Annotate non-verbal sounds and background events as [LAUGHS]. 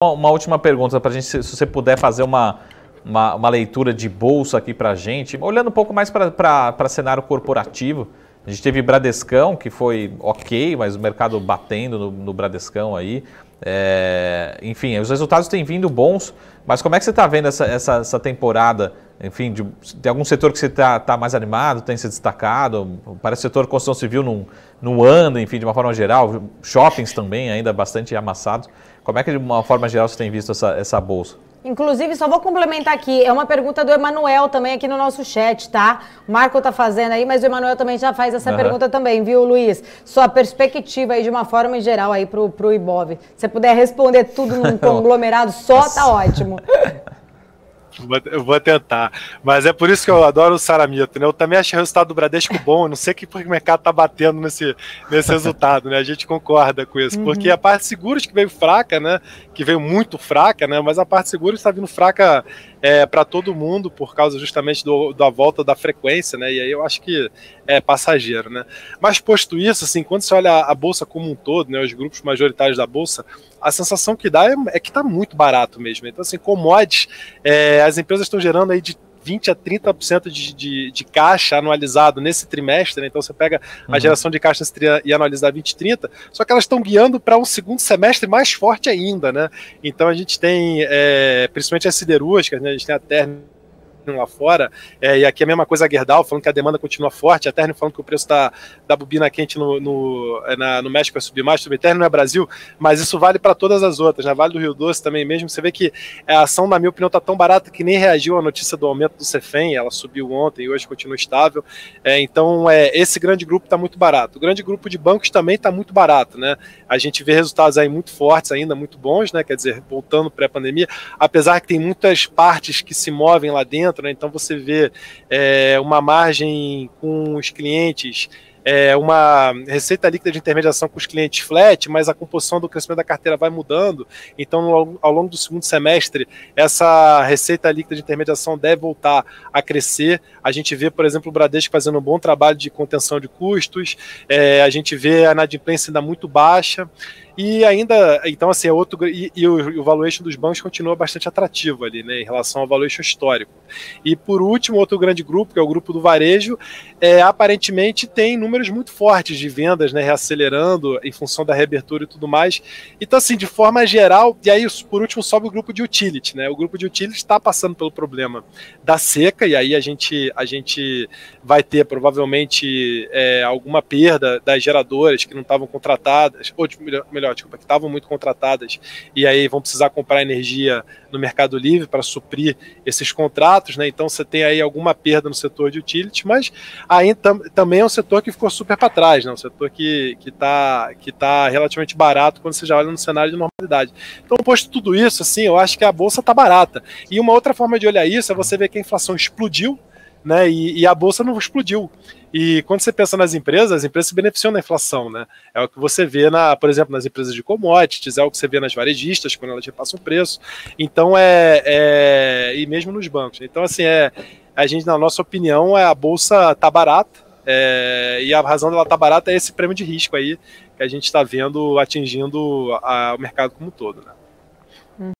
uma última pergunta para a gente, se você puder fazer uma, uma, uma leitura de bolsa aqui para a gente, olhando um pouco mais para cenário corporativo. A gente teve Bradescão, que foi ok, mas o mercado batendo no, no Bradescão aí. É, enfim, os resultados têm vindo bons, mas como é que você está vendo essa, essa, essa, temporada? Enfim, de, algum setor que você está tá mais animado, tem se destacado? Parece que o setor construção civil não, não anda, enfim, de uma forma geral. Shoppings também ainda bastante amassados. Como é que, de uma forma geral, você tem visto essa, essa bolsa? Inclusive, só vou complementar aqui, é uma pergunta do Emanuel também aqui no nosso chat, tá? O Marco tá fazendo aí, mas o Emanuel também já faz essa uhum. pergunta também, viu, Luiz? Sua perspectiva aí de uma forma geral aí pro, pro Ibov. Se você puder responder tudo num [LAUGHS] conglomerado só, tá ótimo. [LAUGHS] Eu vou tentar. Mas é por isso que eu adoro o Saramito, né? Eu também acho o resultado do Bradesco bom. Eu não sei que o mercado tá batendo nesse, nesse resultado, né? A gente concorda com isso. Uhum. Porque a parte seguros que veio fraca, né? Que veio muito fraca, né? Mas a parte seguros está vindo fraca é, para todo mundo por causa justamente do, da volta da frequência, né? E aí eu acho que é passageiro, né? Mas posto isso, assim, quando você olha a bolsa como um todo, né? Os grupos majoritários da bolsa, a sensação que dá é, é que está muito barato mesmo. Então, assim, commodities, é, as empresas estão gerando aí de 20 a 30% de, de, de caixa anualizado nesse trimestre, né? então você pega uhum. a geração de caixa e analisa 20 30, só que elas estão guiando para um segundo semestre mais forte ainda, né? Então a gente tem, é, principalmente as siderúrgicas, né? a gente tem a Terna lá fora, é, e aqui é a mesma coisa a Gerdau, falando que a demanda continua forte, a Terno falando que o preço da, da bobina quente no, no, é, na, no México vai subir mais, subir não é Brasil, mas isso vale para todas as outras, né? Vale do Rio Doce também mesmo, você vê que a ação, na minha opinião, está tão barata que nem reagiu à notícia do aumento do Cefem, ela subiu ontem e hoje continua estável, é, então é, esse grande grupo está muito barato. O grande grupo de bancos também está muito barato, né? A gente vê resultados aí muito fortes ainda, muito bons, né? Quer dizer, voltando pré-pandemia, apesar que tem muitas partes que se movem lá dentro, né? Então você vê é, uma margem com os clientes é, uma receita líquida de intermediação com os clientes flat, mas a composição do crescimento da carteira vai mudando. Então, ao longo do segundo semestre, essa receita líquida de intermediação deve voltar a crescer. A gente vê, por exemplo, o Bradesco fazendo um bom trabalho de contenção de custos, é, a gente vê a inadimplência ainda muito baixa. E ainda, então, assim, é outro. E, e o, o, valuation dos bancos continua bastante atrativo ali, né, em relação ao valuation histórico. E por último, outro grande grupo, que é o grupo do varejo, é, aparentemente tem números muito fortes de vendas, né, reacelerando em função da reabertura e tudo mais. Então, assim, de forma geral, e aí, por último, sobe o grupo de utility, né? O grupo de utility está passando pelo problema da seca, e aí a gente, a gente vai ter provavelmente é, alguma perda das geradoras que não estavam contratadas, ou melhor melhor, desculpa, que estavam muito contratadas e aí vão precisar comprar energia no Mercado Livre para suprir esses contratos, né? Então você tem aí alguma perda no setor de utility, mas aí tam, também é um setor que ficou super para trás, né? Um setor que que está que tá relativamente barato quando você já olha no cenário de normalidade. Então, posto tudo isso, assim, eu acho que a bolsa está barata. E uma outra forma de olhar isso é você ver que a inflação explodiu né? E, e, a bolsa não explodiu. E quando você pensa nas empresas, as empresas se beneficiam da inflação, né? É o que você vê, na, por exemplo, nas empresas de commodities, é o que você vê nas varejistas, quando elas repassam o preço. Então, é, é. E mesmo nos bancos. Então, assim, é. A gente, na nossa opinião, é, a bolsa tá barata. É, e a razão dela tá barata é esse prêmio de risco aí que a gente está vendo atingindo a, o mercado como um todo, né?